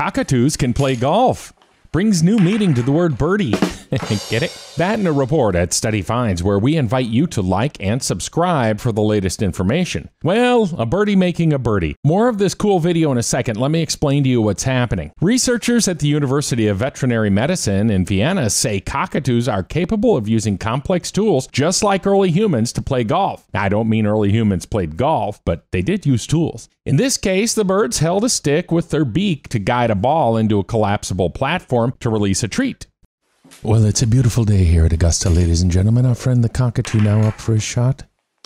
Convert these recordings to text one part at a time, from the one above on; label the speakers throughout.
Speaker 1: Cockatoos can play golf. Brings new meaning to the word birdie. Get it? That and a report at Study Finds, where we invite you to like and subscribe for the latest information. Well, a birdie making a birdie. More of this cool video in a second. Let me explain to you what's happening. Researchers at the University of Veterinary Medicine in Vienna say cockatoos are capable of using complex tools just like early humans to play golf. I don't mean early humans played golf, but they did use tools. In this case, the birds held a stick with their beak to guide a ball into a collapsible platform to release a treat.
Speaker 2: Well, it's a beautiful day here at Augusta, ladies and gentlemen. Our friend the cockatoo now up for his shot.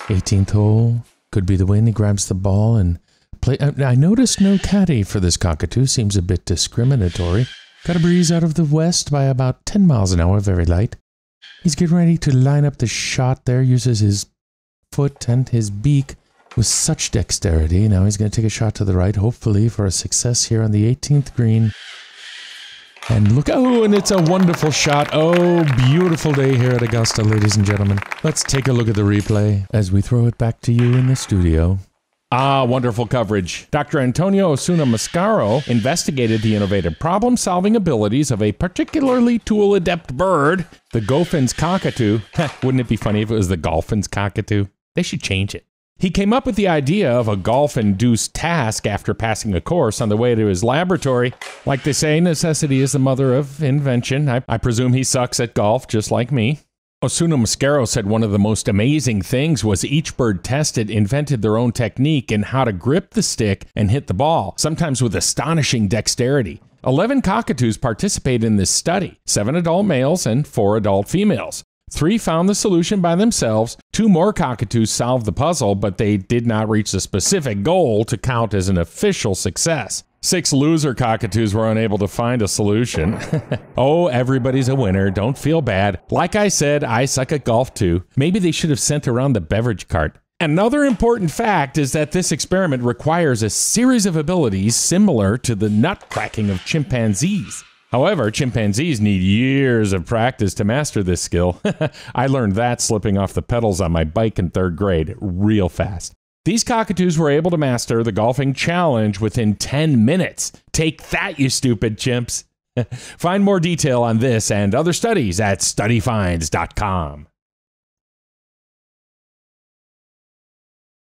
Speaker 2: 18th hole. Could be the win. He grabs the ball and play. I, I noticed no caddy for this cockatoo. Seems a bit discriminatory. Got a breeze out of the west by about 10 miles an hour, very light. He's getting ready to line up the shot there, uses his foot and his beak with such dexterity. Now he's going to take a shot to the right, hopefully for a success here on the 18th green. And look, oh, and it's a wonderful shot. Oh, beautiful day here at Augusta, ladies and gentlemen. Let's take a look at the replay as we throw it back to you in the studio.
Speaker 1: Ah, wonderful coverage. Dr. Antonio Osuna Mascaro investigated the innovative problem solving abilities of a particularly tool adept bird, the Goffin's cockatoo. Wouldn't it be funny if it was the Golfin's cockatoo? They should change it. He came up with the idea of a golf induced task after passing a course on the way to his laboratory. Like they say, necessity is the mother of invention. I, I presume he sucks at golf just like me. Osuna Mascaro said one of the most amazing things was each bird tested invented their own technique in how to grip the stick and hit the ball, sometimes with astonishing dexterity. 11 cockatoos participated in this study, seven adult males and four adult females. Three found the solution by themselves. Two more cockatoos solved the puzzle, but they did not reach the specific goal to count as an official success. Six loser cockatoos were unable to find a solution. oh, everybody's a winner. Don't feel bad. Like I said, I suck at golf too. Maybe they should have sent around the beverage cart. Another important fact is that this experiment requires a series of abilities similar to the nut cracking of chimpanzees. However, chimpanzees need years of practice to master this skill. I learned that slipping off the pedals on my bike in third grade real fast. These cockatoos were able to master the golfing challenge within 10 minutes. Take that, you stupid chimps. Find more detail on this and other studies at studyfinds.com.